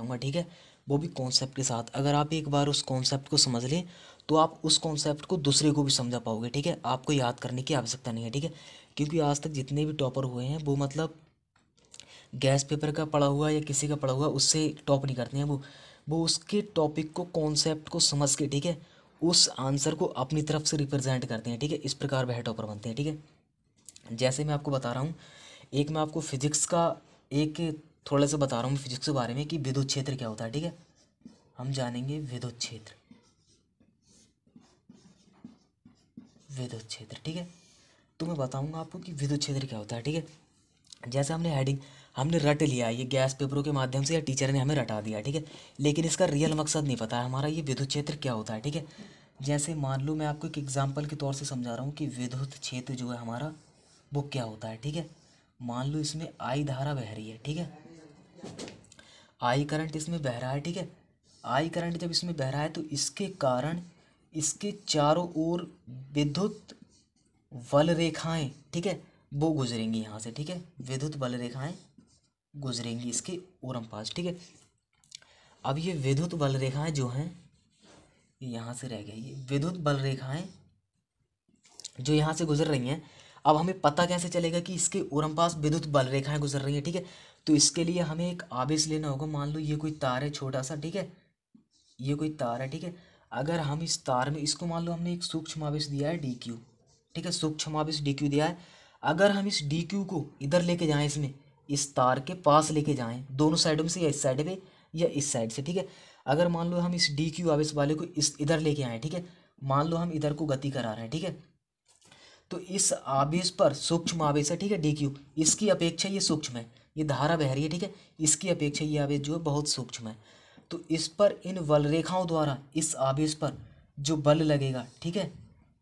समझाऊँगा ठीक है? वो भी कॉन्सेप्ट के साथ। अगर आप एक बार उस कॉन्सेप्ट को समझ लें तो आप उस कॉन्सेप्ट को दूसरे को भी समझा पाओगे, ठीक है? आपको याद करने की आवश्यकता नहीं है, ठीक है? क्योंकि आज तक जितने भी टॉपर हुए हैं, वो मतलब गैस पेपर का पढ़ा हुआ या किसी का पढ़ा हुआ, उससे टॉप नहीं करते हैं वो। वो उसके टॉपिक को कॉन्सेप्ट को समझ के, ठीक है? उस आंसर को अपनी तरफ़ से रिप्रेजेंट करते हैं, ठीक है? इस प्रकार वह टॉपर बनते हैं, ठीक है? जैसे मैं आपको बता रहा हूँ, एक मैं आपको फिजिक्स का एक थोड़ा सा बता रहा हूँ फिजिक्स के बारे में कि विद्युत क्षेत्र क्या होता है, ठीक है? हम जानेंगे विद्युत क्षेत्र। विद्युत क्षेत्र, ठीक है? तो मैं बताऊँगा आपको कि विद्युत क्षेत्र क्या होता है, ठीक है? जैसे हमने हेडिंग हमने रट लिया, ये गैस पेपरों के माध्यम से या टीचर ने हमें रटा दिया, ठीक है? लेकिन इसका रियल मकसद नहीं पता है, हमारा ये विद्युत क्षेत्र क्या होता है, ठीक है? जैसे मान लो मैं आपको एक एग्ज़ाम्पल के तौर से समझा रहा हूँ कि विद्युत क्षेत्र जो है हमारा, वो क्या होता है, ठीक है? मान लो इसमें आई धारा बह रही है, ठीक है? आई करंट इसमें बह रहा है, ठीक है? आई करंट जब इसमें बह रहा है तो इसके कारण इसके चारों ओर विद्युत बल रेखाएँ ठीक है, वो गुजरेंगी यहाँ से, ठीक है? विद्युत बल रेखाएँ गुजरेंगी इसके ओरम पास, ठीक है? अब ये विद्युत बल रेखाएँ जो हैं यहाँ से रह गई विद्युत बल रेखाएँ जो यहाँ से गुजर रही हैं, अब हमें पता कैसे चलेगा कि इसके ओरम पास विद्युत बल रेखाएँ गुजर रही हैं, ठीक है? तो इसके लिए हमें एक आवेश लेना होगा। मान लो ये कोई तार है छोटा सा, ठीक है? ये कोई तार है, ठीक है? अगर हम इस तार में, इसको मान लो हमने एक सूक्ष्म आवेश दिया है डी क्यू ठीक है? सूक्ष्म आवेश डी क्यू दिया है। अगर हम इस डी क्यू को इधर लेके जाएँ इसमें, इस तार के पास लेके जाएँ, दोनों साइडों में से, या इस साइड पे, या इस साइड से, ठीक है? अगर मान लो हम इस डी क्यू आवेश वाले को इस, इधर लेके आए, ठीक है? मान लो हम इधर को गति करा रहे हैं, ठीक है? तो इस आवेश पर सूक्ष्म आवेश है, ठीक है डी क्यू इसकी अपेक्षा ये सूक्ष्म है। ये धारा बह रही है, ठीक है? इसकी अपेक्षा ये आवेश जो है बहुत सूक्ष्म है। तो इस पर, इन बल रेखाओं द्वारा, इस आवेश पर जो बल लगेगा, ठीक है?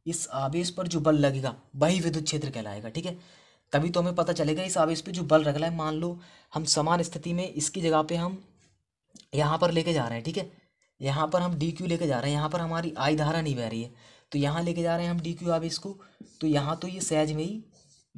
इस आवेश पर जो बल लगेगा, वही विद्युत क्षेत्र कहलाएगा, ठीक है? तभी तो हमें पता चलेगा इस आवेश पे जो बल रख रहा है। मान लो, हम समान स्थिति में इसकी जगह पे हम यहाँ पर लेके जा रहे हैं, ठीक है? यहाँ पर हम डी क्यू लेके जा रहे हैं। यहाँ पर हमारी आई धारा नहीं बह रही है। तो यहाँ लेके जा रहे हैं हम डी क्यू आवेश को। तो यहाँ तो ये सहज में ही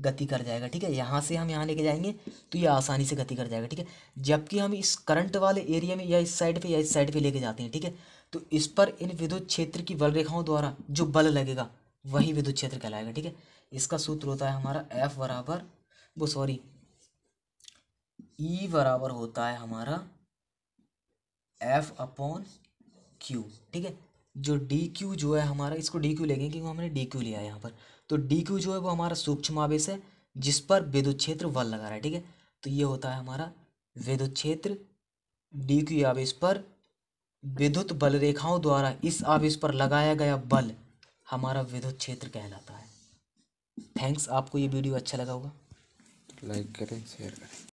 गति कर जाएगा, ठीक है? यहाँ से हम यहाँ लेके जाएँगे तो ये आसानी से गति कर जाएगा, ठीक है? जबकि हम इस करंट वाले एरिया में या इस साइड पे या इस साइड पे लेके जाते हैं, ठीक है? तो इस पर इन विद्युत क्षेत्र की बल रेखाओं द्वारा जो बल लगेगा, वही विद्युत क्षेत्र कहलाएगा, ठीक है? इसका सूत्र होता है हमारा एफ़ बराबर, वो सॉरी ई बराबर होता है हमारा एफ़ अपॉन क्यू ठीक है? जो डी क्यू जो है हमारा, इसको डी क्यू लेंगे क्योंकि हमने डी क्यू लिया है यहाँ पर। तो डी क्यू जो है वो हमारा सूक्ष्म आवेश है, जिस पर विद्युत क्षेत्र बल लगा रहा है, ठीक है? तो ये होता है हमारा विद्युत क्षेत्र डी क्यू आवेश पर विद्युत बल रेखाओं द्वारा इस आवेश पर लगाया गया बल हमारा विद्युत क्षेत्र कहलाता है। थैंक्स आपको ये वीडियो अच्छा लगा होगा। लाइक करें शेयर करें।